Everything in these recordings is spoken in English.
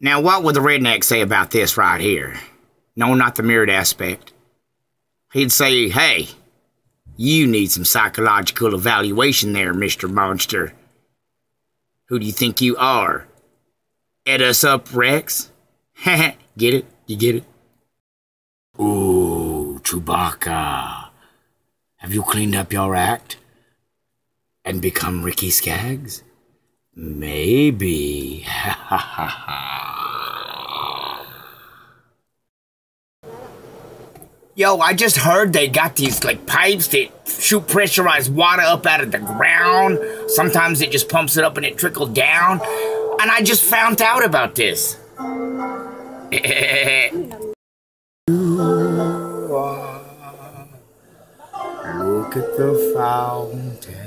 Now, what would the redneck say about this right here? No, not the mirrored aspect. He'd say, hey, you need some psychological evaluation there, Mr. Monster. Who do you think you are? Ed us up, Rex? get it? You get it? Ooh, Chewbacca. Have you cleaned up your act? And become Ricky Skaggs? Maybe. Ha ha ha ha. Yo, I just heard they got these like pipes that shoot pressurized water up out of the ground. Sometimes it just pumps it up and it trickles down. And I just found out about this. Look at the fountains.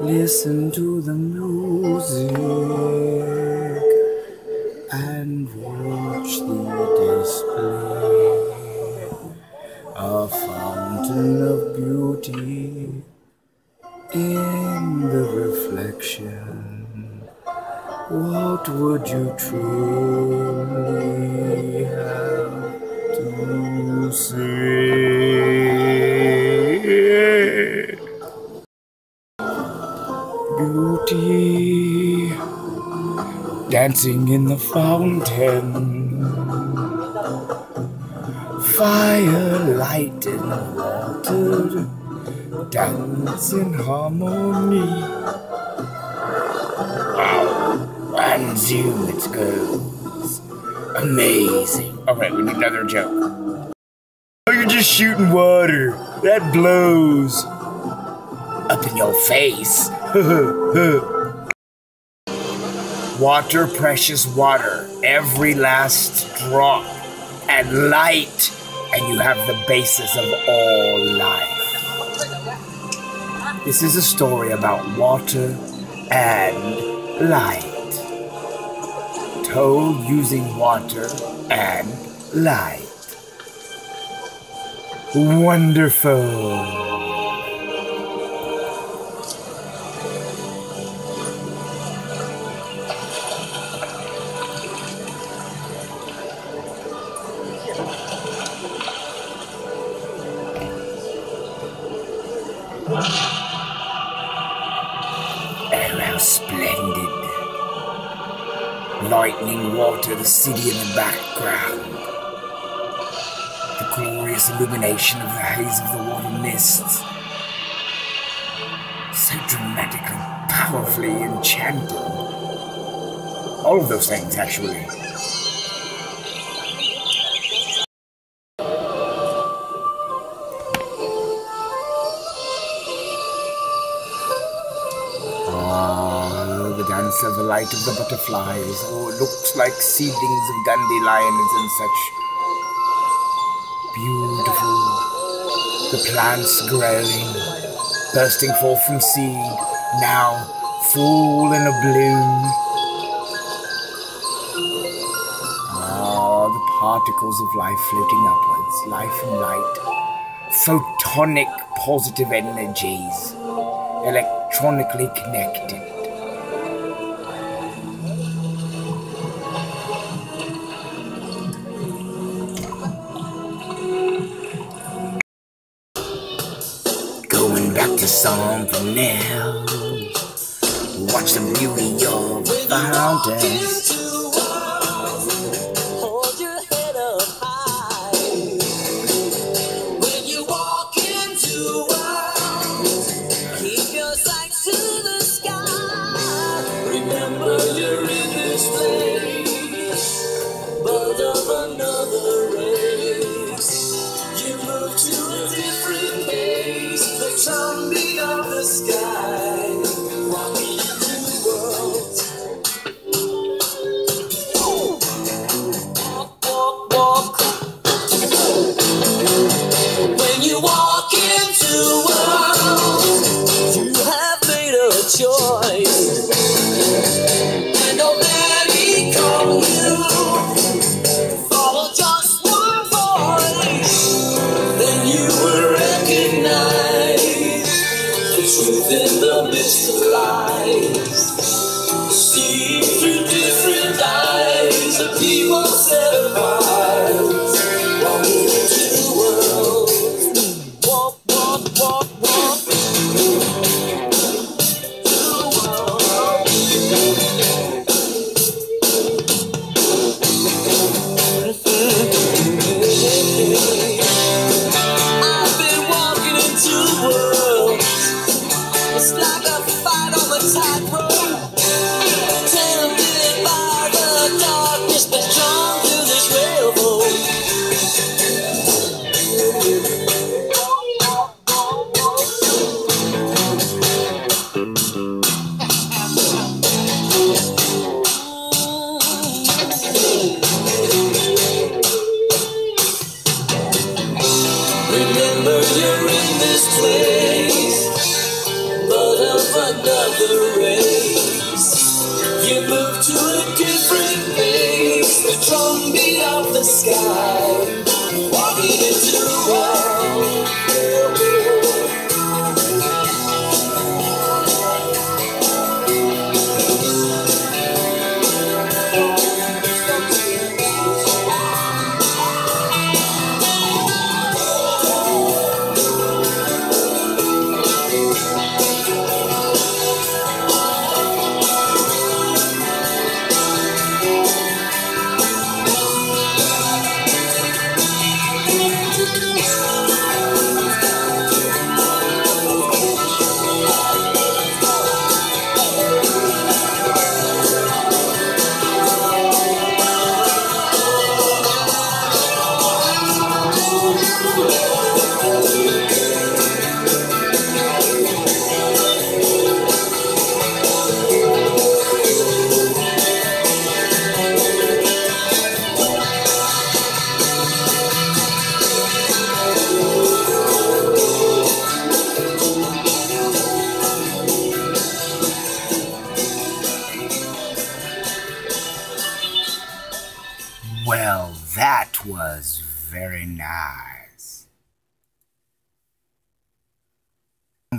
Listen to the music and watch the display. A fountain of beauty in the reflection. What would you truly dancing in the fountain. Fire, light, and water dance in harmony. Wow, and zoom it goes. Amazing. Alright, we need another joke. Oh, you're just shooting water. That blows. Up in your face. water, precious water, every last drop, and light, and you have the basis of all life. This is a story about water and light, told using water and light. Wonderful. Oh, how splendid. Lightning water, the city in the background. The glorious illumination of the haze of the water mists. So dramatically, powerfully enchanting. All of those things, actually. Dance of the butterflies. Oh, looks like seedlings of dandelions and such. Beautiful. The plants growing, bursting forth from seed, now full in a bloom. Ah, the particles of life floating upwards, life and light. Photonic positive energies electronically connected. Something else. Watch the beauty of the fountains. love. The sky,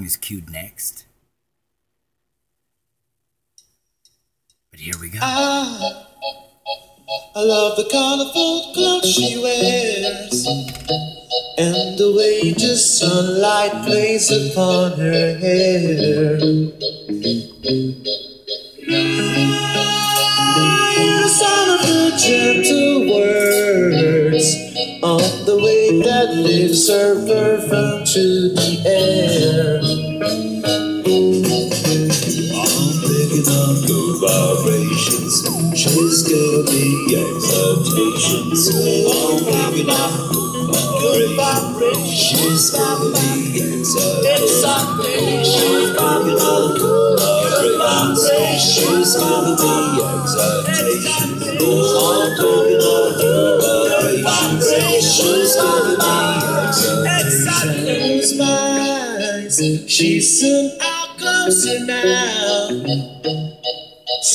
Is cued next. But here we go. I, I love the colorful clothes she wears and the way the sunlight plays upon her hair. Gentle words the way that her perfume to excitations. I'm picking up good vibrations. Me excitations. She's picking up good vibrations. Giving me excitations. I'm picking up good vibrations. Me excitations. Eyes, She's soon out closer now.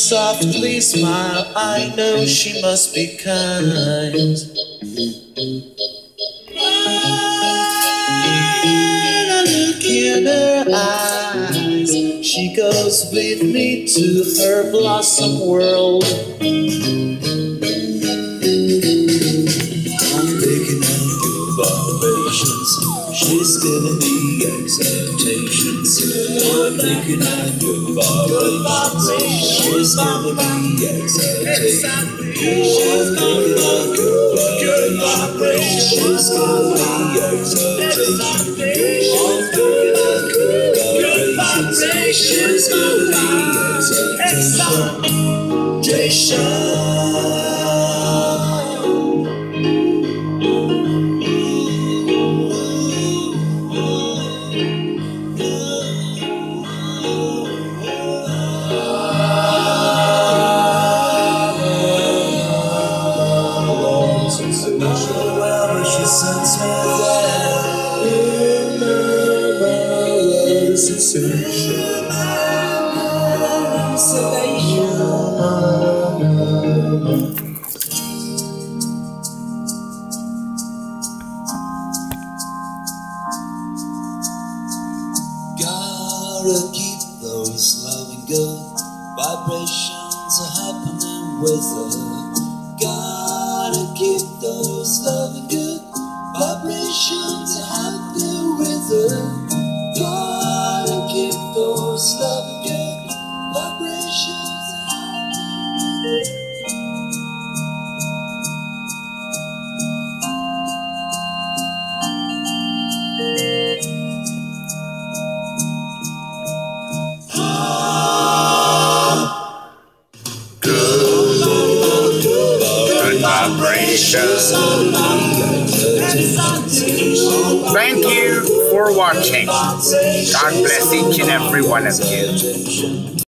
Softly smile, I know she must be kind. When I look in her eyes, she goes with me to her blossom world. I'm picking up your vibrations. She's giving me excitations. I'm picking up your vibrations. She's giving me excitations. She's picking up Gotta Thank you for watching. God bless each and every one of you.